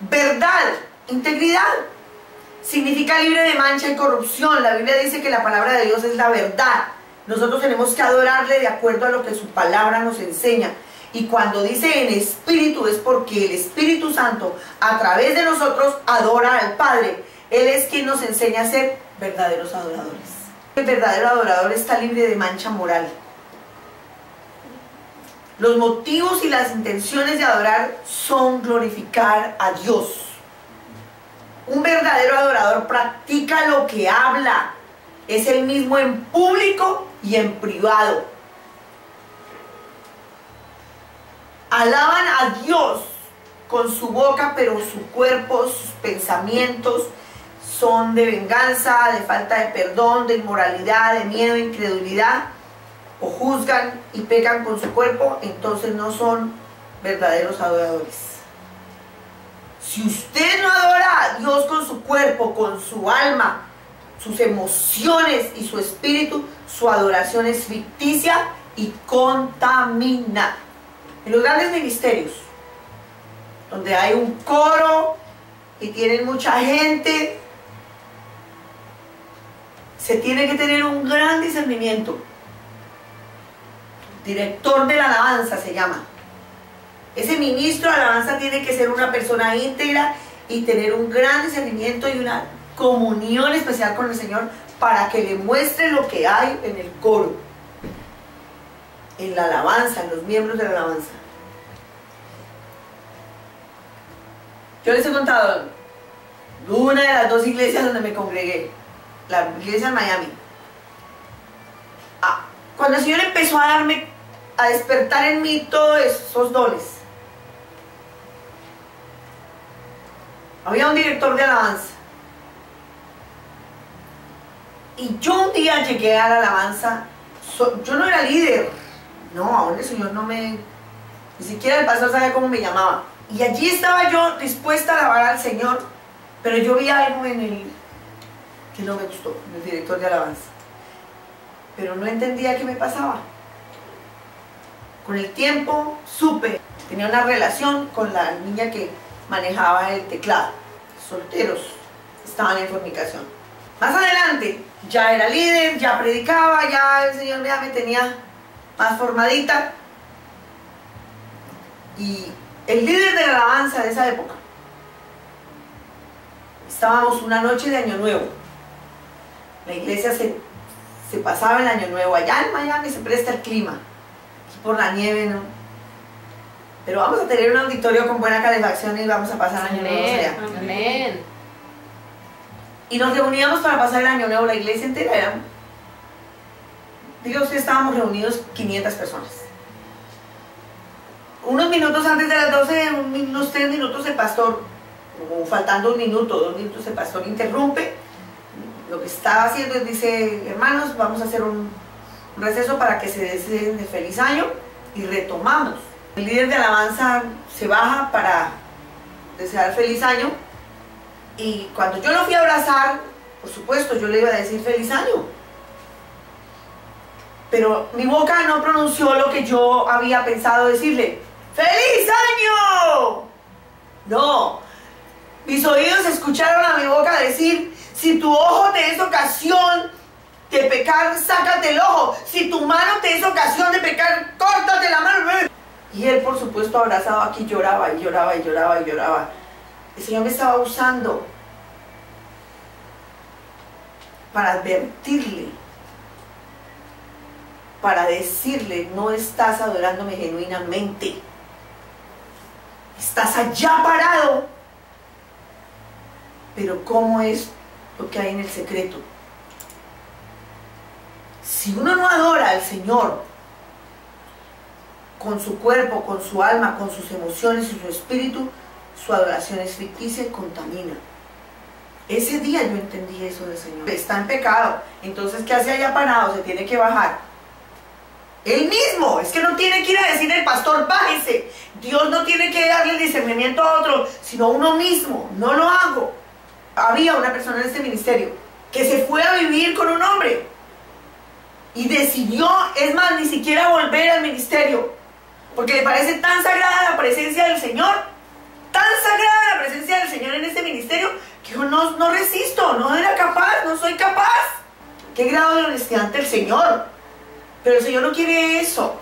verdad, integridad. Significa libre de mancha y corrupción. La Biblia dice que la palabra de Dios es la verdad. Nosotros tenemos que adorarle de acuerdo a lo que su palabra nos enseña. Y cuando dice en espíritu es porque el Espíritu Santo a través de nosotros adora al Padre. Él es quien nos enseña a ser verdaderos adoradores. El verdadero adorador está libre de mancha moral. Los motivos y las intenciones de adorar son glorificar a Dios. Un verdadero adorador practica lo que habla. Es el mismo en público y en privado. Alaban a Dios con su boca, pero su cuerpo, sus pensamientos son de venganza, de falta de perdón, de inmoralidad, de miedo, incredulidad, o juzgan y pecan con su cuerpo, entonces no son verdaderos adoradores. Si usted no adora a Dios con su cuerpo, con su alma, sus emociones y su espíritu, su adoración es ficticia y contamina. En los grandes ministerios, donde hay un coro y tienen mucha gente, se tiene que tener un gran discernimiento. Director de la alabanza se llama. Ese ministro de alabanza tiene que ser una persona íntegra y tener un gran discernimiento y una comunión especial con el Señor para que le muestre lo que hay en el coro, en la alabanza, en los miembros de la alabanza. Yo les he contado una de las dos iglesias donde me congregué la iglesia en Miami. Ah, cuando el Señor empezó a darme, a despertar en mí todos esos dones, había un director de alabanza. Y yo un día llegué a la alabanza, yo no era líder, no, aún el Señor no me, ni siquiera el pastor sabía cómo me llamaba. Y allí estaba yo dispuesta a alabar al Señor, pero yo vi algo en el, que no me gustó, el director de alabanza. Pero no entendía qué me pasaba. Con el tiempo supe, tenía una relación con la niña que manejaba el teclado. Solteros, estaban en fornicación. Más adelante, ya era líder, ya predicaba, ya el Señor me tenía más formadita. Y el líder de la alabanza de esa época, estábamos una noche de Año Nuevo la iglesia se, pasaba el año nuevo. Allá en Miami se presta el clima. Por la nieve, ¿no? Pero vamos a tener un auditorio con buena calefacción y vamos a pasar el año nuevo allá. Amén. Y nos reuníamos para pasar el año nuevo. La iglesia entera era... Diga usted, estábamos reunidos 500 personas. Unos minutos antes de las 12, unos 3 minutos el pastor, faltando un minuto, dos minutos, el pastor interrumpe lo que estaba haciendo es, dice, hermanos, vamos a hacer un, receso para que se deseen de feliz año y retomamos. El líder de alabanza se baja para desear feliz año y cuando yo lo fui a abrazar, por supuesto, yo le iba a decir feliz año. Pero mi boca no pronunció lo que yo había pensado decirle. ¡Feliz año! No. Mis oídos escucharon a mi boca decir si tu ojo te es ocasión de pecar, sácate el ojo. Si tu mano te es ocasión de pecar, córtate la mano. Y él, por supuesto, abrazado aquí, lloraba y lloraba y lloraba y lloraba. El Señor me estaba usando para advertirle, para decirle, no estás adorándome genuinamente. Estás allá parado. Pero ¿cómo es lo que hay en el secreto. Si uno no adora al Señor con su cuerpo, con su alma, con sus emociones y su espíritu, su adoración es ficticia y contamina. Ese día yo entendí eso del Señor. Está en pecado. Entonces, ¿qué hace allá parado? Se tiene que bajar. Él mismo. Es que no tiene que ir a decir el pastor, bájese. Dios no tiene que darle discernimiento a otro, sino a uno mismo. No lo hago había una persona en este ministerio que se fue a vivir con un hombre y decidió, es más, ni siquiera volver al ministerio, porque le parece tan sagrada la presencia del Señor, tan sagrada la presencia Que dijo, no, no resisto, no era capaz, no soy capaz. ¿Qué grado de honestidad ante el Señor? Pero el Señor no quiere eso.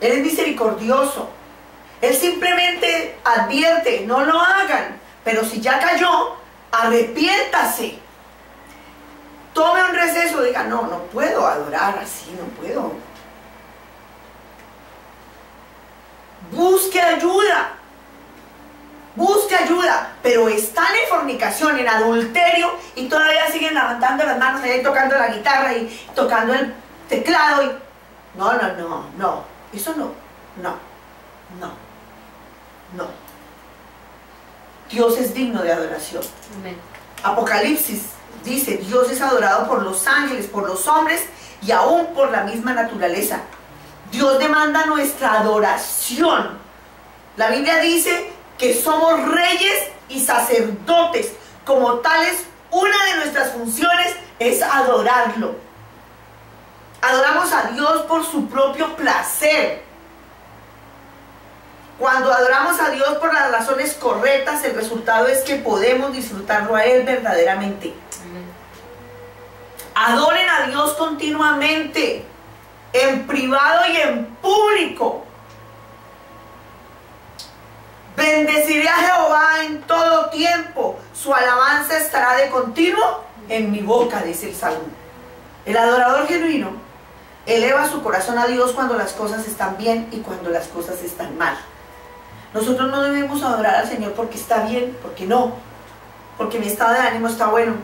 Él es misericordioso. Él simplemente advierte, no lo hagan. Pero si ya cayó, arrepiéntase. Tome un receso, diga, no, no puedo adorar así, no puedo. Busque ayuda. Busque ayuda, pero están en fornicación, en adulterio y todavía siguen levantando las manos ahí tocando la guitarra y tocando el teclado y no, no, no, no, eso no, no, no, no. Dios es digno de adoración. Apocalipsis dice, Dios es adorado por los ángeles, por los hombres y aún por la misma naturaleza. Dios demanda nuestra adoración. La Biblia dice que somos reyes y sacerdotes. Como tales, una de nuestras funciones es adorarlo. Adoramos a Dios por su propio placer. Cuando adoramos a Dios por las razones correctas, el resultado es que podemos disfrutarlo a Él verdaderamente. Adoren a Dios continuamente, en privado y en público. Bendeciré a Jehová en todo tiempo. Su alabanza estará de continuo en mi boca, dice el Salmo. El adorador genuino eleva su corazón a Dios cuando las cosas están bien y cuando las cosas están mal. Nosotros no debemos adorar al Señor porque está bien, porque no, porque mi estado de ánimo está bueno.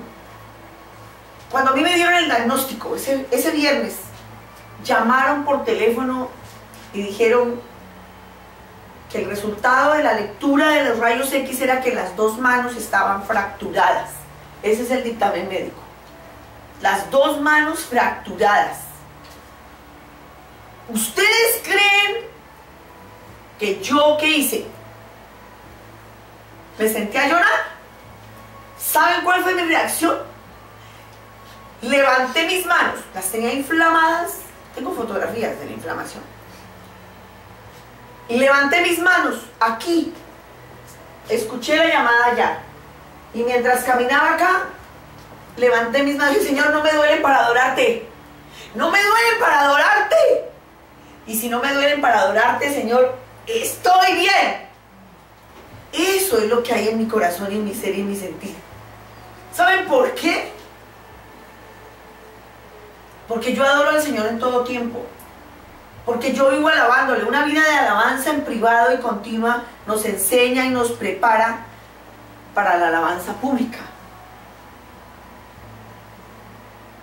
Cuando a mí me dieron el diagnóstico, ese, ese viernes, llamaron por teléfono y dijeron, que el resultado de la lectura de los rayos X era que las dos manos estaban fracturadas. Ese es el dictamen médico. Las dos manos fracturadas. ¿Ustedes creen que yo qué hice? ¿Me senté a llorar? ¿Saben cuál fue mi reacción? Levanté mis manos, las tenía inflamadas. Tengo fotografías de la inflamación levanté mis manos aquí. Escuché la llamada allá. Y mientras caminaba acá, levanté mis manos y Señor, no me duelen para adorarte. No me duelen para adorarte. Y si no me duelen para adorarte, Señor, estoy bien. Eso es lo que hay en mi corazón y en mi ser y en mi sentir. ¿Saben por qué? Porque yo adoro al Señor en todo tiempo porque yo vivo alabándole. Una vida de alabanza en privado y continua nos enseña y nos prepara para la alabanza pública.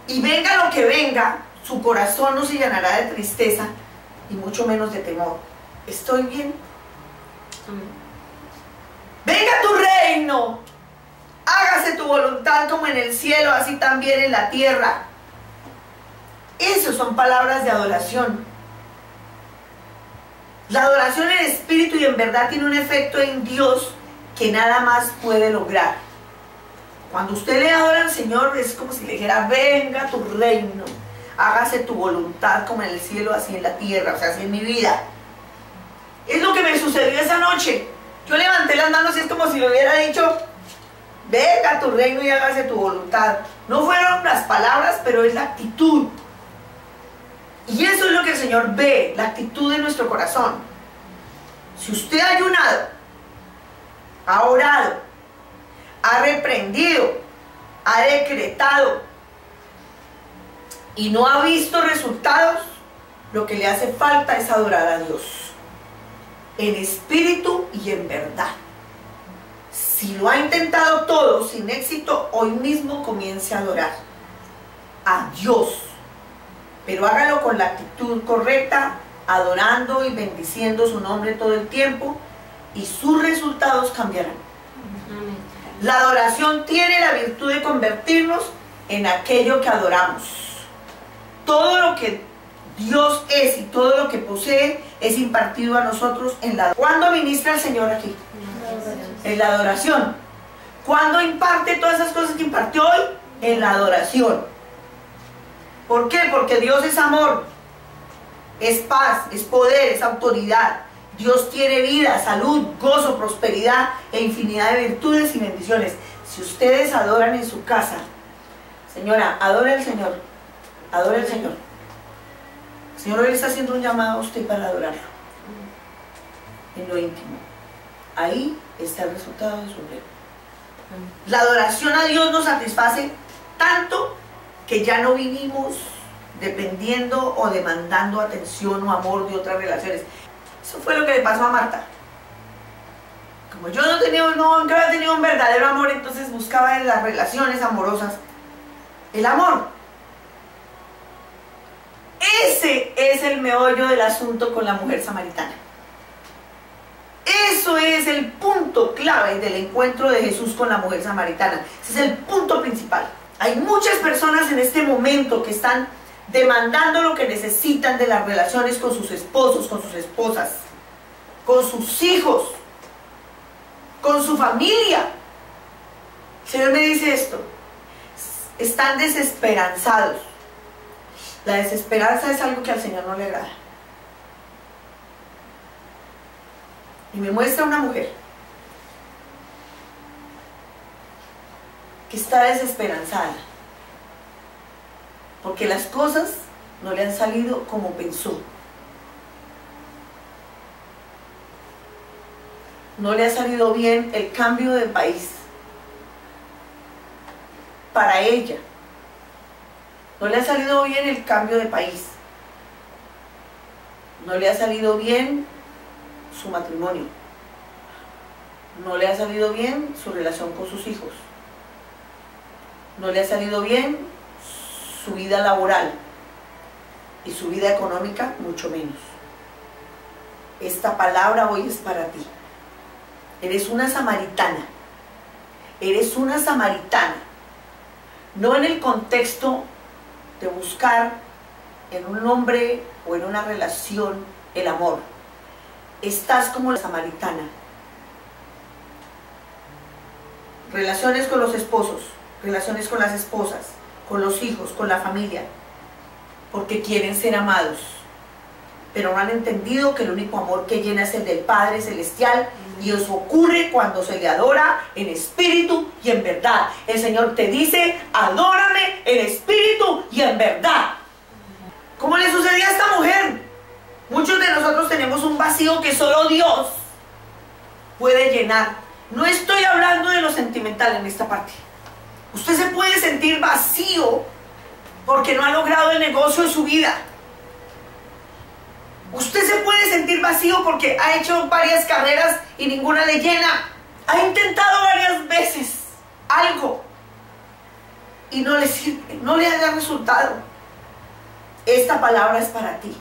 Y venga lo que venga, su corazón no se llenará de tristeza y mucho menos de temor. ¿Estoy bien? Venga tu reino, hágase tu voluntad como en el cielo, así también en la tierra. Esas son palabras de adoración. La adoración en espíritu y en verdad tiene un efecto en Dios que nada más puede lograr. Cuando usted le adora al Señor es como si le dijera, venga tu reino, hágase tu voluntad como en el cielo, así en la tierra, o sea, así en mi vida. Es lo que me sucedió esa noche. Yo levanté las manos y es como si le hubiera dicho, venga tu reino y hágase tu voluntad. No fueron las palabras, pero es la actitud. Y eso es lo que el Señor ve, la actitud de nuestro corazón. Si usted ha ayunado, ha orado, ha reprendido, ha decretado y no ha visto resultados, lo que le hace falta es adorar a Dios. En espíritu y en verdad. Si lo ha intentado todo sin éxito, hoy mismo comience a adorar a Dios pero hágalo con la actitud correcta, adorando y bendiciendo su nombre todo el tiempo y sus resultados cambiarán. La adoración tiene la virtud de convertirnos en aquello que adoramos. Todo lo que Dios es y todo lo que posee es impartido a nosotros en la ¿Cuándo ministra el Señor aquí? En la adoración. ¿Cuándo imparte todas esas cosas que impartió hoy? En la adoración. ¿Por qué? Porque Dios es amor, es paz, es poder, es autoridad. Dios tiene vida, salud, gozo, prosperidad e infinidad de virtudes y bendiciones. Si ustedes adoran en su casa, señora, adore al Señor, adore al Señor. El Señor hoy está haciendo un llamado a usted para adorarlo en lo íntimo. Ahí está el resultado de su obra. La adoración a Dios nos satisface tanto que ya no vivimos dependiendo o demandando atención o amor de otras relaciones. Eso fue lo que le pasó a Marta. Como yo no tenía, nunca había tenido un verdadero amor, entonces buscaba en las relaciones amorosas el amor. Ese es el meollo del asunto con la mujer samaritana. Eso es el punto clave del encuentro de Jesús con la mujer samaritana. Ese es el punto principal. Hay muchas personas en este momento que están demandando lo que necesitan de las relaciones con sus esposos, con sus esposas, con sus hijos, con su familia. El Señor me dice esto. Están desesperanzados. La desesperanza es algo que al Señor no le agrada. Y me muestra una mujer que está desesperanzada. Porque las cosas no le han salido como pensó. No le ha salido bien el cambio de país. Para ella. No le ha salido bien el cambio de país. No le ha salido bien su matrimonio. No le ha salido bien su relación con sus hijos. No le ha salido bien su vida laboral y su vida económica mucho menos. Esta palabra hoy es para ti. Eres una samaritana. Eres una samaritana. No en el contexto de buscar en un hombre o en una relación el amor. Estás como la samaritana. Relaciones con los esposos, relaciones con las esposas, con los hijos, con la familia, porque quieren ser amados, pero no han entendido que el único amor que llena es el del Padre Celestial y eso ocurre cuando se le adora en espíritu y en verdad. El Señor te dice, adórame en espíritu y en verdad. ¿Cómo le sucedía a esta mujer? Muchos de nosotros tenemos un vacío que solo Dios puede llenar. No estoy hablando de lo sentimental en esta parte. Usted se puede sentir vacío porque no ha logrado el negocio de su vida. Usted se puede sentir vacío porque ha hecho varias carreras y ninguna le llena. Ha intentado varias veces algo y no le sirve, no le haya resultado. Esta palabra es para ti.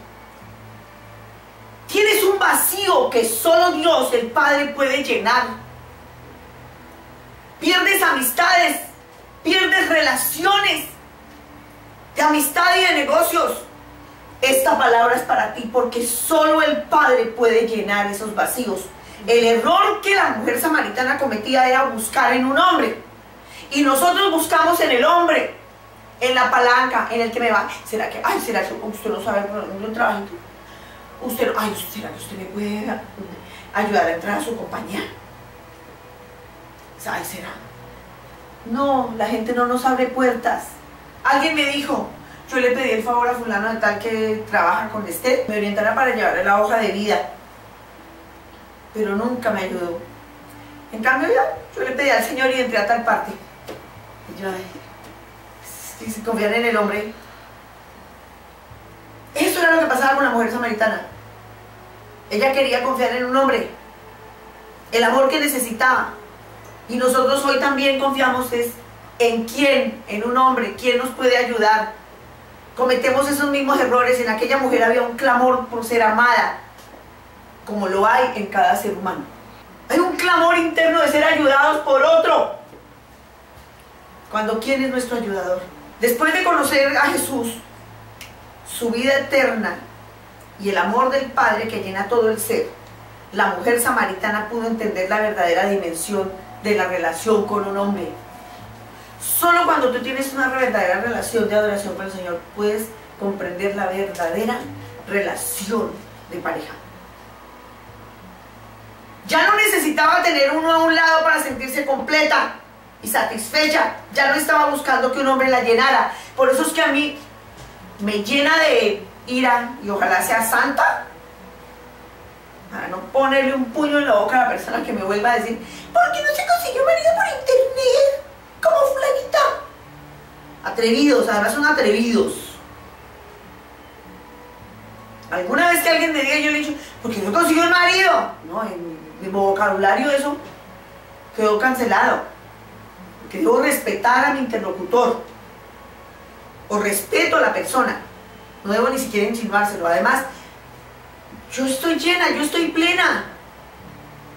Tienes un vacío que solo Dios, el Padre, puede llenar. Pierdes amistades, pierdes relaciones de amistad y de negocios. Esta palabra es para ti porque solo el Padre puede llenar esos vacíos. El error que la mujer samaritana cometía era buscar en un hombre. Y nosotros buscamos en el hombre, en la palanca, en el que me va. ¿Será que, ay, será que usted no sabe un trabajito? Usted, ay, ¿será que usted me puede ayudar a entrar a su compañía? Ay, será. No, la gente no nos abre puertas. Alguien me dijo, yo le pedí el favor a fulano de tal que trabaja con este, me orientara para llevarle la hoja de vida. Pero nunca me ayudó. En cambio ya, yo le pedí al Señor y entré a tal parte. Y yo, ay, si confiar en el hombre. Eso era lo que pasaba con la mujer samaritana. Ella quería confiar en un hombre. El amor que necesitaba. Y nosotros hoy también confiamos es en quién, en un hombre, quién nos puede ayudar. Cometemos esos mismos errores. En aquella mujer había un clamor por ser amada, como lo hay en cada ser humano. Hay un clamor interno de ser ayudados por otro. Cuando quién es nuestro ayudador. Después de conocer a Jesús, su vida eterna y el amor del Padre que llena todo el ser, la mujer samaritana pudo entender la verdadera dimensión de la relación con un hombre. Solo cuando tú tienes una verdadera relación de adoración con el Señor puedes comprender la verdadera relación de pareja. Ya no necesitaba tener uno a un lado para sentirse completa y satisfecha. Ya no estaba buscando que un hombre la llenara. Por eso es que a mí me llena de ira y ojalá sea santa. Para no ponerle un puño en la boca a la persona que me vuelva a decir, ¿por qué no se consiguió marido por internet? Como fulanita. Atrevidos, además son atrevidos. Alguna vez que alguien me diga, yo le he dicho, ¿por qué no consiguió el marido? No, en mi vocabulario eso quedó cancelado. Porque debo respetar a mi interlocutor. O respeto a la persona. No debo ni siquiera insinuárselo. Además, yo estoy llena, yo estoy plena.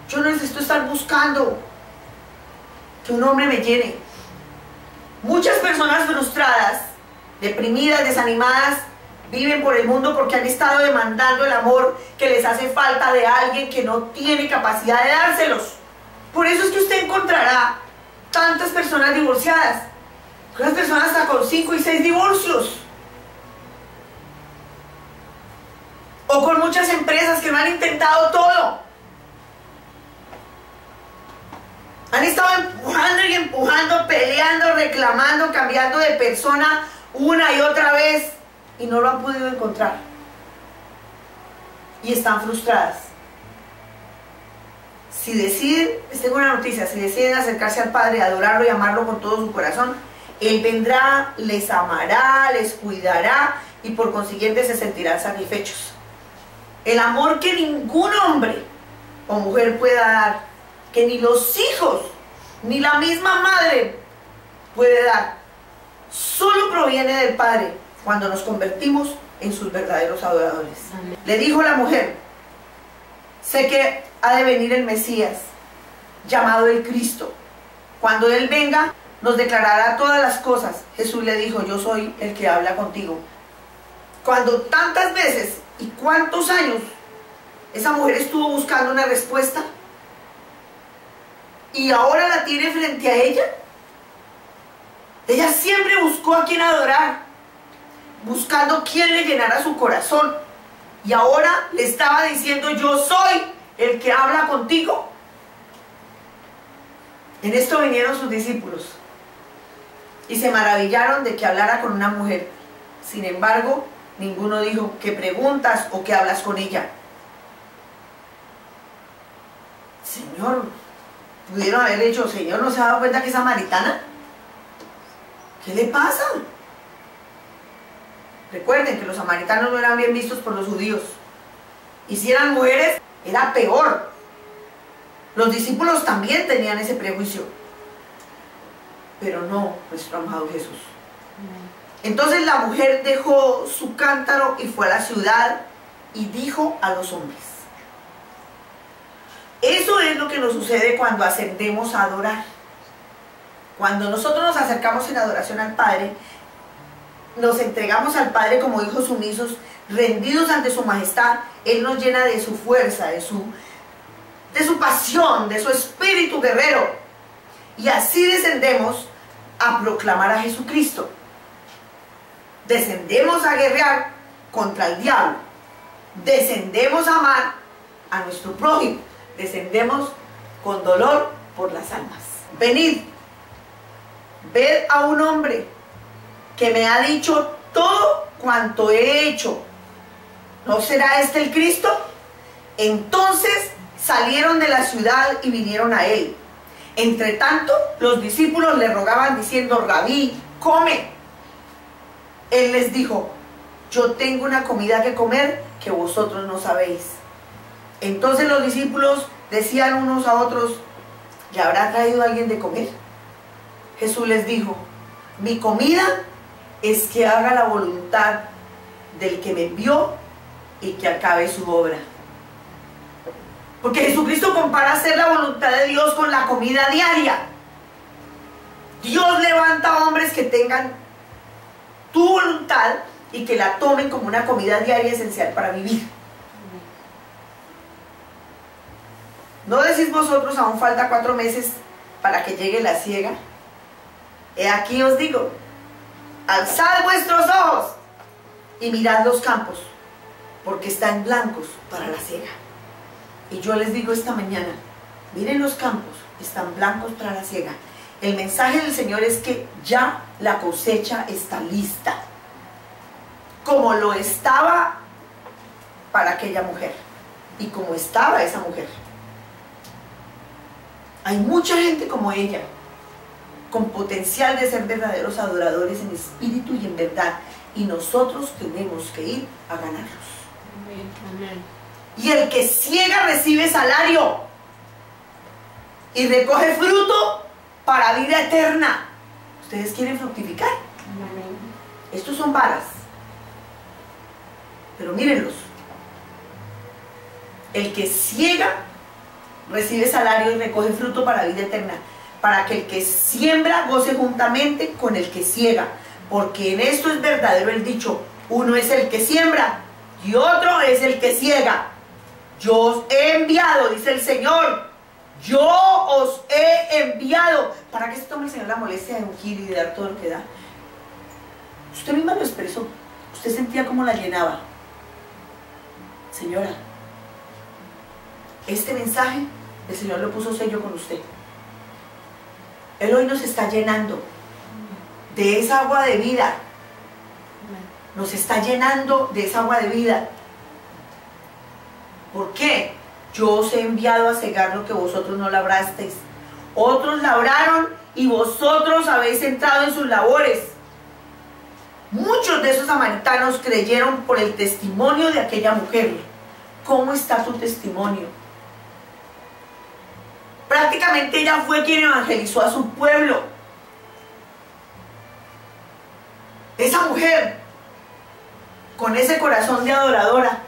Yo no necesito estar buscando que un hombre me llene. Muchas personas frustradas, deprimidas, desanimadas, viven por el mundo porque han estado demandando el amor que les hace falta de alguien que no tiene capacidad de dárselos. Por eso es que usted encontrará tantas personas divorciadas. Unas personas hasta con 5 y 6 divorcios. O con muchas empresas que no han intentado todo. Han estado empujando y empujando, peleando, reclamando, cambiando de persona una y otra vez y no lo han podido encontrar. Y están frustradas. Si deciden, les tengo una noticia, si deciden acercarse al Padre, adorarlo y amarlo con todo su corazón, Él vendrá, les amará, les cuidará y por consiguiente se sentirán satisfechos. El amor que ningún hombre o mujer pueda dar, que ni los hijos, ni la misma madre puede dar, solo proviene del Padre cuando nos convertimos en sus verdaderos adoradores. Le dijo la mujer, sé que ha de venir el Mesías, llamado el Cristo. Cuando Él venga, nos declarará todas las cosas. Jesús le dijo, yo soy el que habla contigo. Cuando tantas veces y cuántos años esa mujer estuvo buscando una respuesta y ahora la tiene frente a ella. Ella siempre buscó a quien adorar buscando quién le llenara su corazón. Y ahora le estaba diciendo, yo soy el que habla contigo. En esto vinieron sus discípulos y se maravillaron de que hablara con una mujer. Sin embargo, ninguno dijo, ¿qué preguntas o qué hablas con ella? Señor, pudieron haber dicho, Señor, ¿no se ha dado cuenta que es samaritana? ¿Qué le pasa? Recuerden que los samaritanos no eran bien vistos por los judíos. Y si eran mujeres, era peor. Los discípulos también tenían ese prejuicio. Pero no nuestro amado Jesús. Entonces la mujer dejó su cántaro y fue a la ciudad y dijo a los hombres. Eso es lo que nos sucede cuando ascendemos a adorar. Cuando nosotros nos acercamos en adoración al Padre, nos entregamos al Padre como hijos sumisos, rendidos ante su majestad, Él nos llena de su fuerza, de su, de su pasión, de su espíritu guerrero. Y así descendemos a proclamar a Jesucristo. Descendemos a guerrear contra el diablo. Descendemos a amar a nuestro prójimo. Descendemos con dolor por las almas. Venid, ved a un hombre que me ha dicho todo cuanto he hecho. ¿No será este el Cristo? Entonces salieron de la ciudad y vinieron a él. Entre tanto, los discípulos le rogaban diciendo, Rabí, come. Él les dijo, yo tengo una comida que comer que vosotros no sabéis. Entonces los discípulos decían unos a otros, ¿le habrá traído alguien de comer? Jesús les dijo, mi comida es que haga la voluntad del que me envió y que acabe su obra. Porque Jesucristo compara hacer la voluntad de Dios con la comida diaria. Dios levanta hombres que tengan tu voluntad y que la tomen como una comida diaria esencial para vivir. ¿No decís vosotros aún falta cuatro meses para que llegue la ciega? He aquí os digo, alzad vuestros ojos y mirad los campos, porque están blancos para la siega. Y yo les digo esta mañana, miren los campos, están blancos para la siega. El mensaje del Señor es que ya la cosecha está lista, como lo estaba para aquella mujer y como estaba esa mujer. Hay mucha gente como ella, con potencial de ser verdaderos adoradores en espíritu y en verdad, y nosotros tenemos que ir a ganarlos. Y el que ciega recibe salario y recoge fruto para vida eterna. Ustedes quieren fructificar. Estos son varas. Pero mírenlos. El que ciega recibe salario y recoge fruto para vida eterna. Para que el que siembra goce juntamente con el que ciega. Porque en esto es verdadero el dicho. Uno es el que siembra y otro es el que ciega. Yo os he enviado, dice el Señor. Yo os he enviado. ¿Para qué se toma el Señor la molestia de ungir y de dar todo lo que da? Usted misma lo expresó. Usted sentía cómo la llenaba. Señora, este mensaje el Señor lo puso sello con usted. Él hoy nos está llenando de esa agua de vida. Nos está llenando de esa agua de vida. ¿Por qué? Yo os he enviado a cegar lo que vosotros no labrasteis. Otros labraron y vosotros habéis entrado en sus labores. Muchos de esos samaritanos creyeron por el testimonio de aquella mujer. ¿Cómo está tu testimonio? Prácticamente ella fue quien evangelizó a su pueblo. Esa mujer, con ese corazón de adoradora,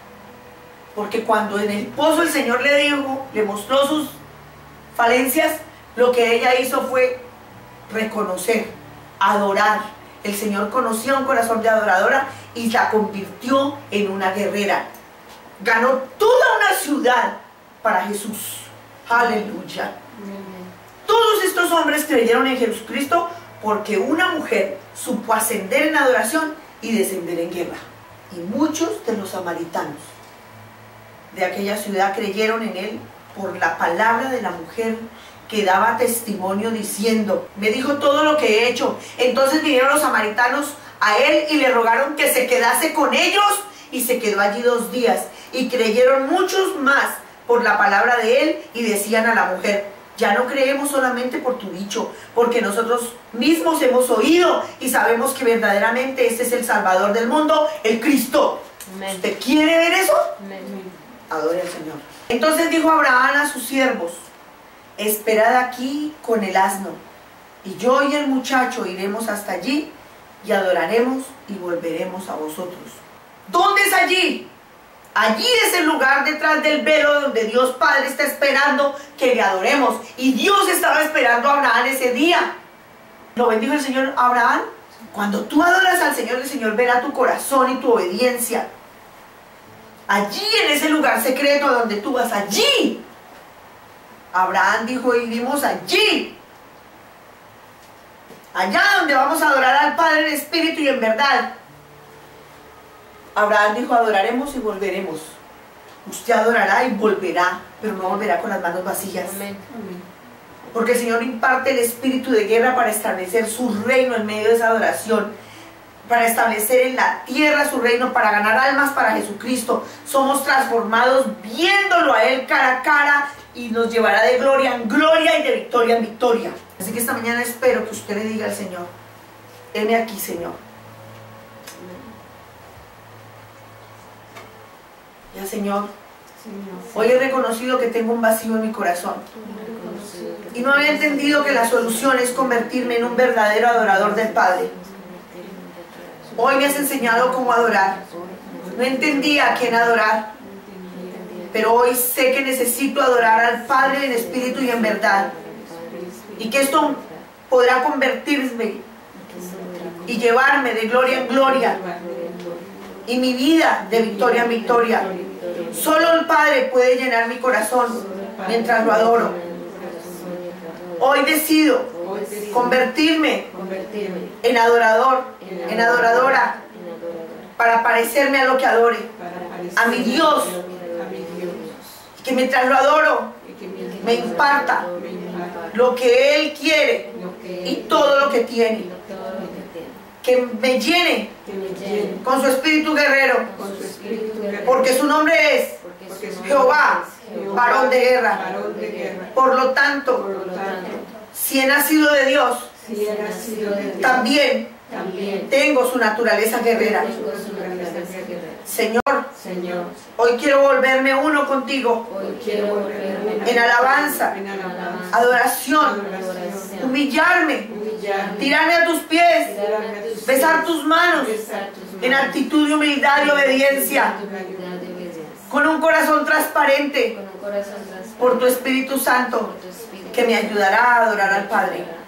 porque cuando en el pozo el Señor le dijo, le mostró sus falencias, lo que ella hizo fue reconocer, adorar. El Señor conocía un corazón de adoradora y la convirtió en una guerrera. Ganó toda una ciudad para Jesús. Aleluya. Todos estos hombres creyeron en Jesucristo porque una mujer supo ascender en adoración y descender en guerra. Y muchos de los samaritanos de aquella ciudad creyeron en él por la palabra de la mujer que daba testimonio diciendo, me dijo todo lo que he hecho. Entonces vinieron los samaritanos a él y le rogaron que se quedase con ellos y se quedó allí dos días. Y creyeron muchos más por la palabra de él y decían a la mujer, ya no creemos solamente por tu dicho, porque nosotros mismos hemos oído y sabemos que verdaderamente este es el Salvador del mundo, el Cristo. ¿Usted quiere ver eso? Adore al Señor. Entonces dijo Abraham a sus siervos, esperad aquí con el asno, y yo y el muchacho iremos hasta allí y adoraremos y volveremos a vosotros. ¿Dónde es allí? Allí es el lugar detrás del velo donde Dios Padre está esperando que le adoremos. Y Dios estaba esperando a Abraham ese día. ¿Lo bendijo el Señor Abraham? Cuando tú adoras al Señor, el Señor verá tu corazón y tu obediencia. Allí en ese lugar secreto donde tú vas, allí. Abraham dijo, iremos allí. Allá donde vamos a adorar al Padre en espíritu y en verdad. Abraham dijo, adoraremos y volveremos. Usted adorará y volverá, pero no volverá con las manos vacías. Porque el Señor imparte el espíritu de guerra para establecer su reino en medio de esa adoración para establecer en la tierra su reino, para ganar almas para Jesucristo. Somos transformados viéndolo a Él cara a cara y nos llevará de gloria en gloria y de victoria en victoria. Así que esta mañana espero que usted le diga al Señor, heme aquí Señor. Ya Señor, hoy he reconocido que tengo un vacío en mi corazón. Y no había entendido que la solución es convertirme en un verdadero adorador del Padre. Hoy me has enseñado cómo adorar. No entendía a quién adorar. Pero hoy sé que necesito adorar al Padre en espíritu y en verdad. Y que esto podrá convertirme y llevarme de gloria en gloria. Y mi vida de victoria en victoria. Solo el Padre puede llenar mi corazón mientras lo adoro. Hoy decido convertirme en adorador, en adoradora, para parecerme a lo que adore, a mi Dios, que mientras lo adoro, me imparta lo que Él quiere y todo lo que y tiene. que me llene con su espíritu guerrero, porque su nombre es Jehová, varón de guerra. Por lo tanto, Si he nacido de Dios, también también. Tengo su naturaleza guerrera. tengo su naturaleza guerrera. Señor, Señor, hoy quiero volverme uno contigo. Hoy quiero volverme en alabanza, en alabanza, adoración, adoración, humillarme, humillarme, tirarme a tus pies, tirarme a tus besar pies, tus manos besar tus en actitud de humildad y obediencia, con un corazón transparente con un corazón transparente, por tu Espíritu por Santo tu espíritu, que me ayudará a adorar al Padre.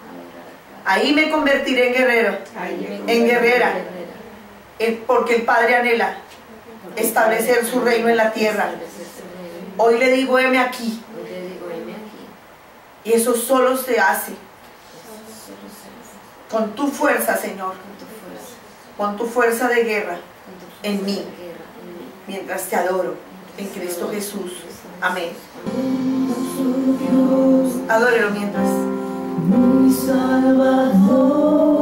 Ahí me convertiré en guerrero, en guerrera, eh, porque el Padre anhela establecer su reino en la tierra. Hoy le digo, heme aquí, y eso solo se hace con tu fuerza, Señor, con tu fuerza, de guerra, en mí. mientras te adoro, en Cristo Jesús. Amén. Adórelo mientras. Mi Salvador, yo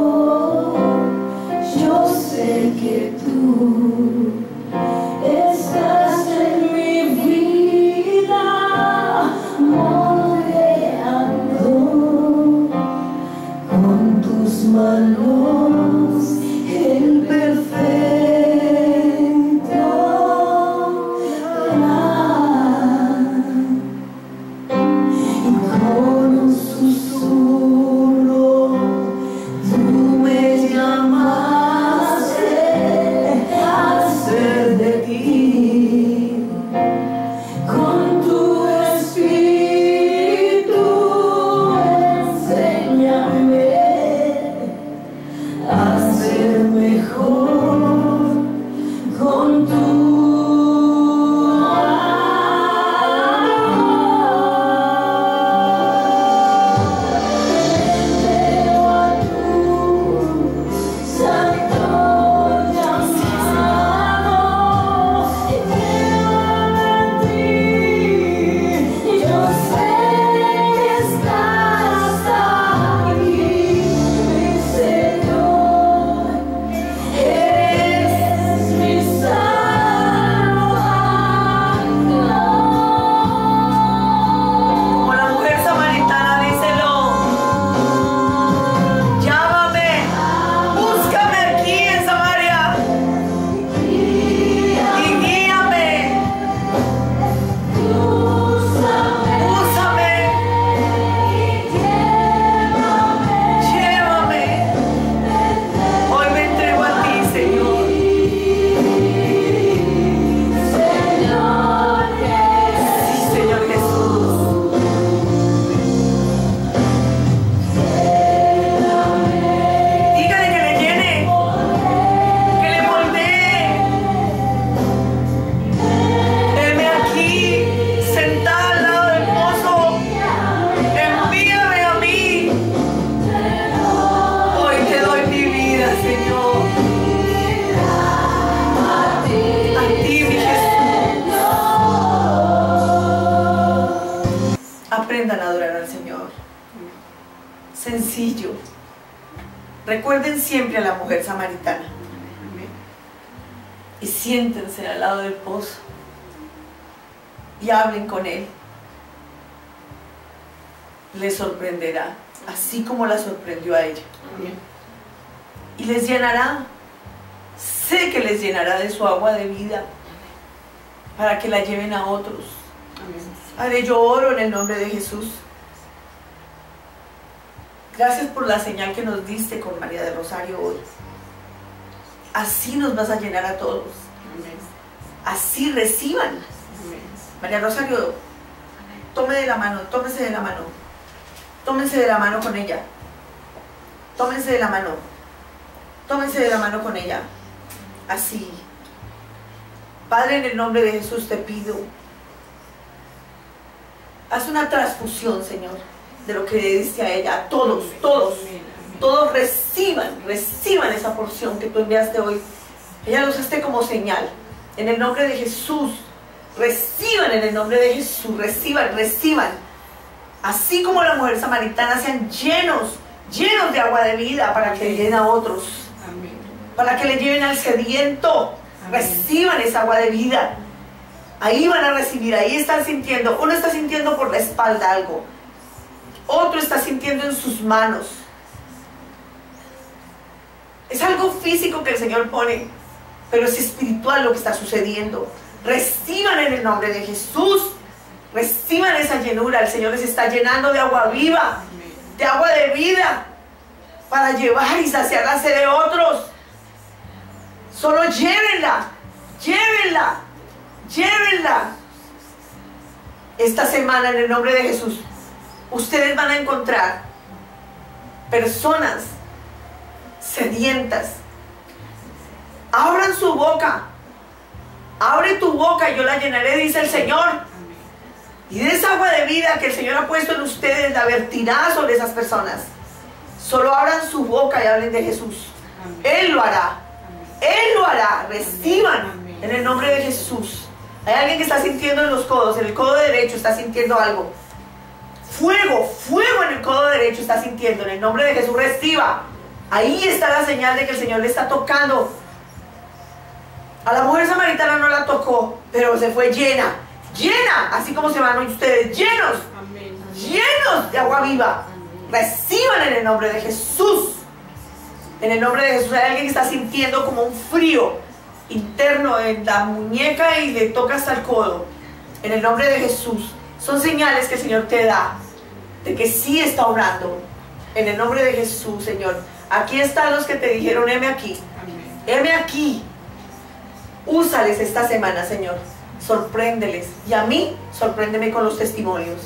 Recuerden siempre a la mujer samaritana y siéntense al lado del pozo y hablen con él. Les sorprenderá, así como la sorprendió a ella. Y les llenará. Sé que les llenará de su agua de vida para que la lleven a otros. Padre, yo oro en el nombre de Jesús. Gracias por la señal que nos diste con María del Rosario hoy. Así nos vas a llenar a todos. Así reciban. María Rosario, tome de la mano, tómese de la mano. Tómense de la mano con ella. Tómense de la mano. Tómense de la mano con ella. Así. Padre, en el nombre de Jesús te pido. Haz una transfusión, Señor, de lo que le diste a ella. A todos, todos. Todos reciban, reciban esa porción que tú enviaste hoy. Ella los usaste como señal. En el nombre de Jesús. Reciban en el nombre de Jesús. Reciban, reciban. así como la mujer samaritana, sean llenos, llenos de agua de vida para que llenen a otros, Amén. para que le lleven al sediento, Amén. reciban esa agua de vida. Ahí van a recibir, ahí están sintiendo. Uno está sintiendo por la espalda algo, otro está sintiendo en sus manos. Es algo físico que el Señor pone, pero es espiritual lo que está sucediendo. Reciban en el nombre de Jesús. Reciban esa llenura. El Señor les está llenando de agua viva, de agua de vida, para llevar y saciar la sed de otros. Solo llévenla, llévenla, llévenla. Esta semana en el nombre de Jesús, ustedes van a encontrar personas sedientas. Abran su boca. Abre tu boca y yo la llenaré, dice el Señor. Y de esa agua de vida que el Señor ha puesto en ustedes, la vertirá sobre esas personas. Solo abran su boca y hablen de Jesús. Él lo hará. Él lo hará. Reciban en el nombre de Jesús. Hay alguien que está sintiendo en los codos, en el codo derecho está sintiendo algo. Fuego, fuego en el codo derecho está sintiendo. En el nombre de Jesús reciba. Ahí está la señal de que el Señor le está tocando. A la mujer samaritana no la tocó, pero se fue llena. Llena, así como se van hoy ustedes, llenos, Amén. llenos de agua viva. Amén. Reciban en el nombre de Jesús. En el nombre de Jesús hay alguien que está sintiendo como un frío interno en la muñeca y le toca hasta el codo. En el nombre de Jesús. Son señales que el Señor te da de que sí está obrando. En el nombre de Jesús, Señor. Aquí están los que te dijeron, heme aquí. Heme aquí. Úsales esta semana, Señor. Sorpréndeles. Y a mí, sorpréndeme con los testimonios.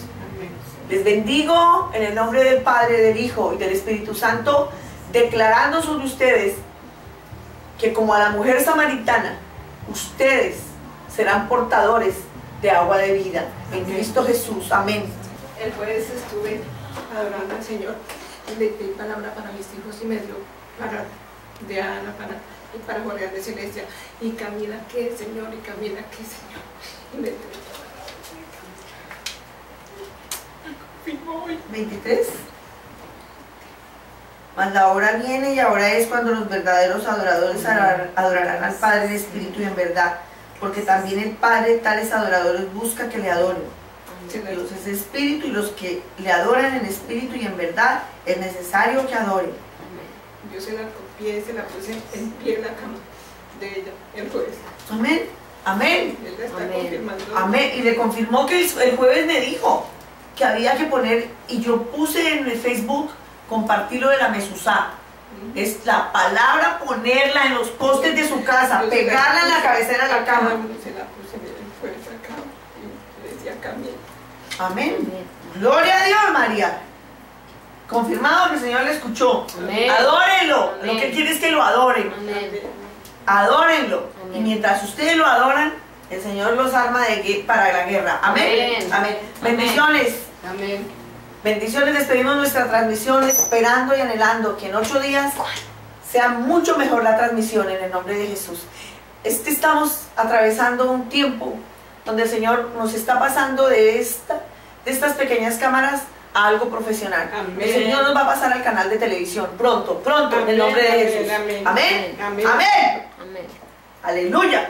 Les bendigo en el nombre del Padre, del Hijo y del Espíritu Santo, declarando sobre ustedes que como a la mujer samaritana, ustedes serán portadores de agua de vida. En. Cristo Jesús. Amén. El jueves estuve adorando al Señor y le pedí palabra para mis hijos y me dio para Diana, para, para Jorge de Celestia. Y Camila, ¿qué, Señor? Y Camila, ¿qué, Señor? Y me dio confirmó hoy. 23. Mas la hora viene y ahora es cuando los verdaderos adoradores adorar- adorarán al Padre en espíritu y en verdad, porque también el Padre tales adoradores busca que le adoren. Dios es espíritu y los que le adoran en espíritu y en verdad es necesario que adoren. Yo se la copié, se la puse en pie en la cama de ella el jueves. Amén. Amén. Él la está Amén. confirmando. Amén. Y le confirmó que el, jueves me dijo que había que poner, y yo puse en el Facebook, compartir lo de la mesusá. Es la palabra ponerla en los postes de su casa, pegarla en la cabecera de la cama. Se la puse el jueves acá y le decía Camila. Amén. Amén. Gloria a Dios, María. Confirmado que el Señor le escuchó. Amén. Adórenlo. Amén. Lo que quiere es que lo adoren. Amén. Adórenlo. Y mientras ustedes lo adoran, el Señor los arma de para la guerra. Amén. Amén. Amén. Bendiciones. Amén. Bendiciones. Despedimos nuestra transmisión esperando y anhelando que en ocho días sea mucho mejor la transmisión en el nombre de Jesús. Este estamos atravesando un tiempo donde el Señor nos está pasando de esta, de estas pequeñas cámaras a algo profesional. Amén. El Señor nos va a pasar al canal de televisión pronto, pronto, en el nombre de Jesús. amén. Amén. Amén. Amén. Amén. Aleluya.